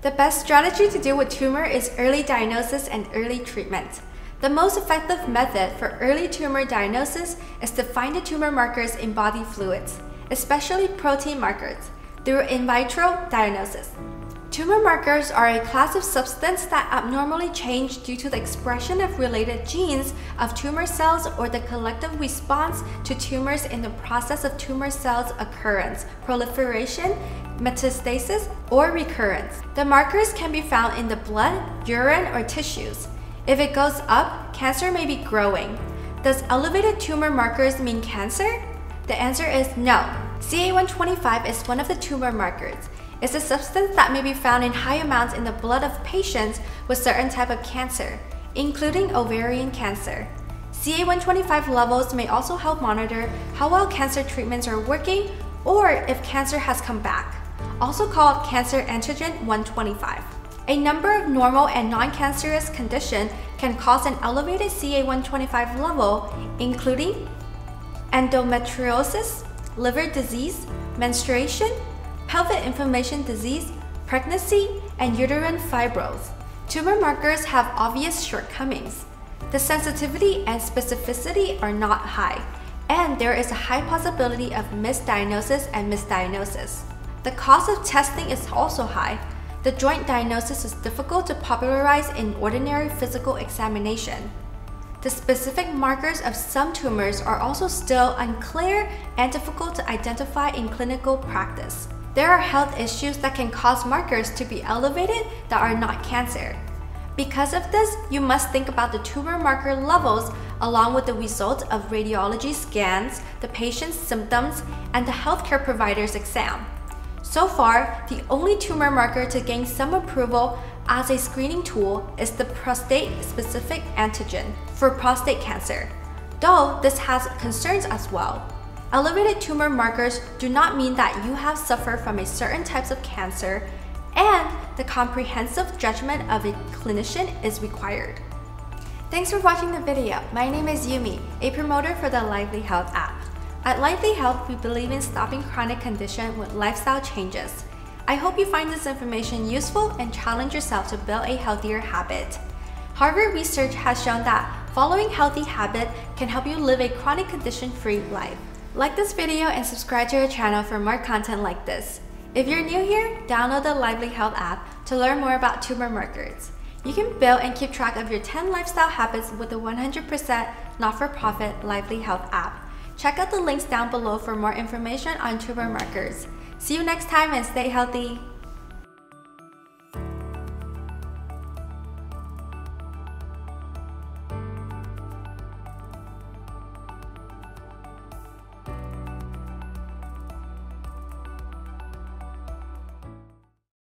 The best strategy to deal with tumor is early diagnosis and early treatment. The most effective method for early tumor diagnosis is to find the tumor markers in body fluids, especially protein markers, through in vitro diagnosis. Tumor markers are a class of substance that abnormally change due to the expression of related genes of tumor cells or the collective response to tumors in the process of tumor cells occurrence, proliferation, metastasis, or recurrence. The markers can be found in the blood, urine, or tissues. If it goes up, cancer may be growing. Does elevated tumor markers mean cancer? The answer is no. CA125 is one of the tumor markers is a substance that may be found in high amounts in the blood of patients with certain type of cancer, including ovarian cancer. CA125 levels may also help monitor how well cancer treatments are working or if cancer has come back, also called cancer antigen 125. A number of normal and non-cancerous conditions can cause an elevated CA125 level, including endometriosis, liver disease, menstruation, pelvic inflammation disease, pregnancy, and uterine fibrosis. Tumor markers have obvious shortcomings. The sensitivity and specificity are not high, and there is a high possibility of misdiagnosis and misdiagnosis. The cost of testing is also high. The joint diagnosis is difficult to popularize in ordinary physical examination. The specific markers of some tumors are also still unclear and difficult to identify in clinical practice. There are health issues that can cause markers to be elevated that are not cancer. Because of this, you must think about the tumor marker levels along with the results of radiology scans, the patient's symptoms, and the healthcare provider's exam. So far, the only tumor marker to gain some approval as a screening tool is the prostate-specific antigen for prostate cancer, though this has concerns as well. Elevated tumor markers do not mean that you have suffered from a certain types of cancer and the comprehensive judgment of a clinician is required. Thanks for watching the video. My name is Yumi, a promoter for the Lively Health app. At Lively Health, we believe in stopping chronic condition with lifestyle changes. I hope you find this information useful and challenge yourself to build a healthier habit. Harvard research has shown that following healthy habit can help you live a chronic condition-free life. Like this video and subscribe to our channel for more content like this. If you're new here, download the Lively Health app to learn more about tumor markers. You can build and keep track of your 10 lifestyle habits with the 100% not-for-profit Lively Health app. Check out the links down below for more information on tumor markers. See you next time and stay healthy!